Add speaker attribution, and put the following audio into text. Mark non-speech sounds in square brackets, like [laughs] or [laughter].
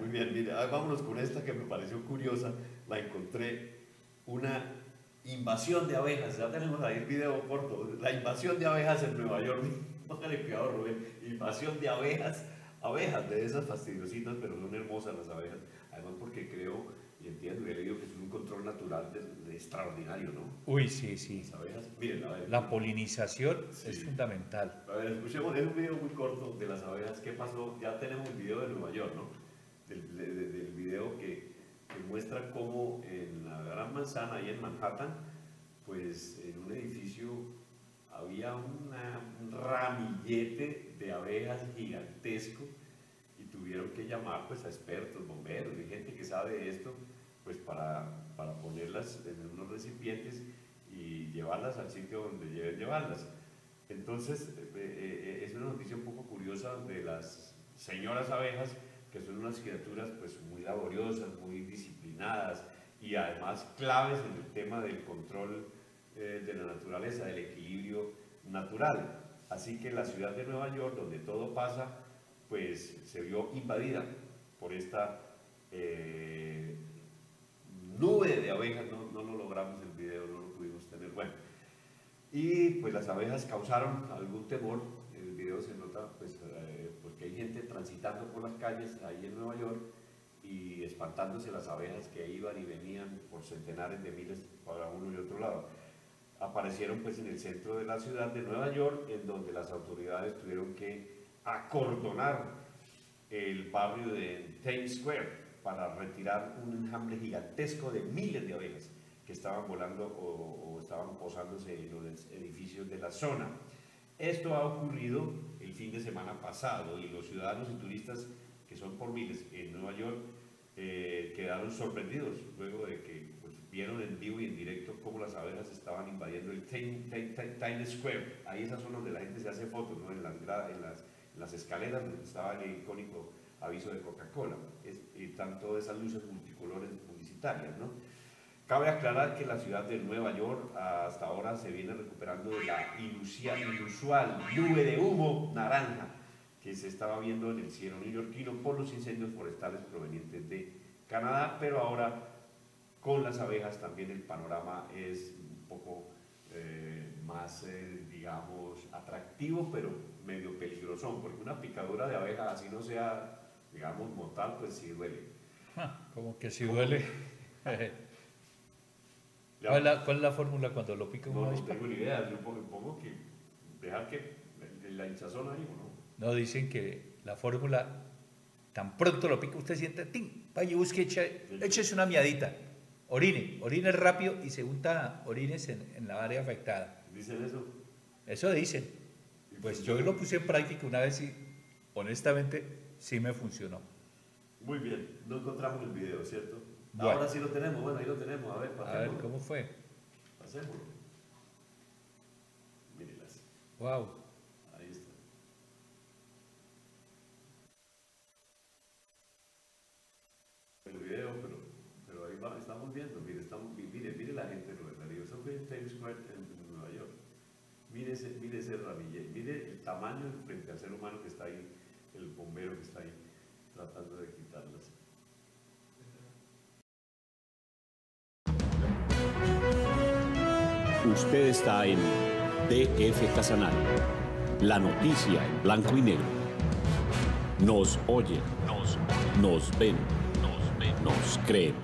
Speaker 1: Muy bien, mire, ah, vámonos con esta que me pareció curiosa. La encontré una invasión de abejas. Ya tenemos ahí el video corto. La invasión de abejas en Nueva York. [laughs] Póngale cuidado, Rubén. Invasión de abejas. Abejas de esas fastidiositas, pero son hermosas las abejas. Además, porque creo y entiendo y he leído que es un control natural de, de extraordinario, ¿no?
Speaker 2: Uy, sí, sí.
Speaker 1: Las abejas. Miren, a ver.
Speaker 2: La polinización
Speaker 1: Sí.
Speaker 2: es fundamental.
Speaker 1: A ver, escuchemos, es un video muy corto de las abejas. ¿Qué pasó? Ya tenemos el video de Nueva York, ¿no? Del, de- de- del video que, que muestra cómo en la Gran Manzana, ahí en Manhattan, pues en un edificio había una- un ramillete de abejas gigantesco y tuvieron que llamar pues a expertos, bomberos y gente que sabe de esto, pues para, para ponerlas en unos recipientes y llevarlas al sitio donde deben llevarlas. Entonces, eh, eh, es una noticia un poco curiosa de las señoras abejas, que son unas criaturas pues muy laboriosas, muy disciplinadas y además claves en el tema del control eh, de la naturaleza, del equilibrio natural. Así que la ciudad de Nueva York, donde todo pasa, pues se vio invadida por esta eh, nube de abejas, no, lo logramos el video, no lo pudimos tener. Bueno, y pues las abejas causaron algún temor, en el video se nota pues, eh, hay gente transitando por las calles ahí en Nueva York y espantándose las abejas que iban y venían por centenares de miles para uno y otro lado. Aparecieron pues en el centro de la ciudad de Nueva York, en donde las autoridades tuvieron que acordonar el barrio de Times Square para retirar un enjambre gigantesco de miles de abejas que estaban volando o, estaban posándose en los edificios de la zona. Esto ha ocurrido fin de semana pasado y los ciudadanos y turistas que son por miles en Nueva York eh, quedaron sorprendidos luego de que pues, vieron en vivo y en directo cómo las abejas estaban invadiendo el Tim- Tim- Tim- Times Square. Ahí esas zonas donde la gente se hace fotos, ¿no? en, las, en, en las escaleras donde estaba el icónico aviso de Coca-Cola. Y todas esas luces multicolores publicitarias. ¿no? Cabe aclarar que la ciudad de Nueva York hasta ahora se viene recuperando de la inusia- inusual nube de humo naranja que se estaba viendo en el cielo neoyorquino por los incendios forestales provenientes de Canadá, pero ahora con las abejas también el panorama es un poco eh, más, eh, digamos, atractivo, pero medio peligroso, porque una picadura de abeja, así no sea, digamos, mortal, pues sí duele.
Speaker 2: Ah, Como que si duele. [laughs] ¿Cuál es la, cuál es la fórmula cuando lo pica
Speaker 1: No, no tengo ni idea, yo pongo, que dejar que la hinchazón ahí, ¿o no?
Speaker 2: No, dicen que la fórmula, tan pronto lo pica, usted siente, ¡ting! Vaya, busque, eche, échese una miadita. Orine, orine rápido y se unta orines en, en la área afectada.
Speaker 1: Dicen eso.
Speaker 2: Eso dicen. Pues yo lo puse en práctica una vez y honestamente sí me funcionó.
Speaker 1: Muy bien, no encontramos el video, ¿cierto?
Speaker 2: Bueno.
Speaker 1: Ahora sí lo tenemos, bueno, ahí lo tenemos, a ver,
Speaker 2: A ver
Speaker 1: pasémoslo.
Speaker 2: cómo fue.
Speaker 1: Pasémoslo. Mírenlas,
Speaker 2: Wow.
Speaker 1: ahí está. El video, pero, pero ahí va, estamos viendo, mire, estamos, mi- mire, mire la gente, Rubén Darío, eso fue en Times Square en, Nueva York. Mire ese, mire ese ramillete, mire el tamaño frente al ser humano que está ahí, el bombero que está ahí tratando de.
Speaker 3: Usted está en DF Casanal. La noticia en blanco y negro. Nos oyen, nos, nos ven, nos ven, nos creen.